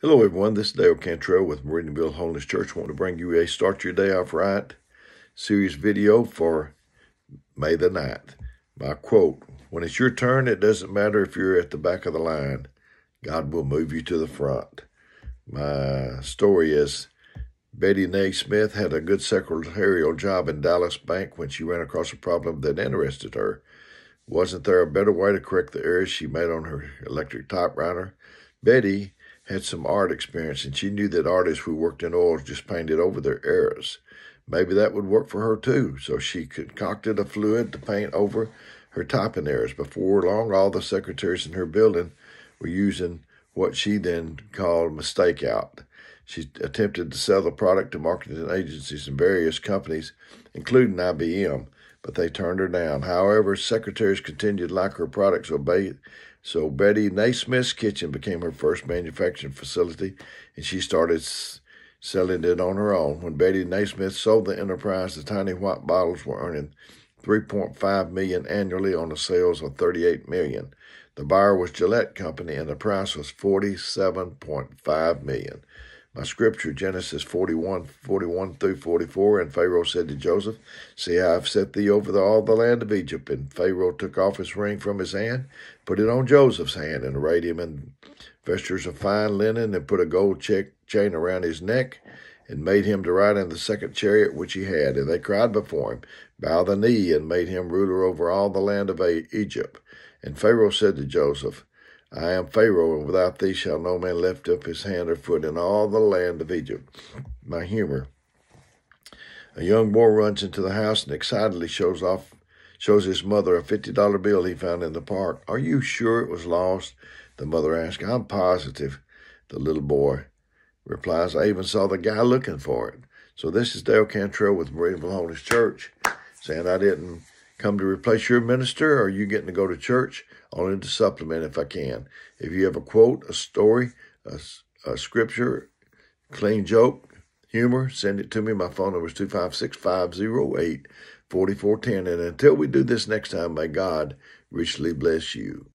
Hello, everyone. This is Dale Cantrell with Meridianville Holiness Church. I want to bring you a Start Your Day Off Right series video for May the 9th. My quote When it's your turn, it doesn't matter if you're at the back of the line, God will move you to the front. My story is Betty Nesmith had a good secretarial job in Dallas Bank when she ran across a problem that interested her. Wasn't there a better way to correct the errors she made on her electric typewriter? Betty had some art experience, and she knew that artists who worked in oils just painted over their errors. Maybe that would work for her too, so she concocted a fluid to paint over her typing errors. Before long, all the secretaries in her building were using what she then called mistake out. She attempted to sell the product to marketing agencies and various companies, including IBM, but they turned her down. However, secretaries continued like her products, so so Betty Nesmith's Kitchen became her first manufacturing facility, and she started selling it on her own. When Betty Naismith sold the enterprise, the tiny white bottles were earning 3.5 million annually on the sales of 38 million. The buyer was Gillette Company, and the price was 47.5 million. My scripture, Genesis 41, 41 through 44, and Pharaoh said to Joseph, See, I have set thee over the, all the land of Egypt. And Pharaoh took off his ring from his hand, put it on Joseph's hand, and arrayed him in vestures of fine linen, and put a gold check, chain around his neck, and made him to ride in the second chariot which he had. And they cried before him, Bow the knee, and made him ruler over all the land of Egypt. And Pharaoh said to Joseph, I am Pharaoh, and without thee shall no man lift up his hand or foot in all the land of Egypt. My humor. A young boy runs into the house and excitedly shows off shows his mother a fifty dollar bill he found in the park. Are you sure it was lost? The mother asks. I'm positive. The little boy replies, I even saw the guy looking for it. So this is Dale Cantrell with Meridianville Holiness Church saying I didn't come to replace your minister or you getting to go to church, only to supplement if I can. If you have a quote, a story, a, a scripture, clean joke, humor, send it to me. My phone number is 256 508 4410. And until we do this next time, may God richly bless you.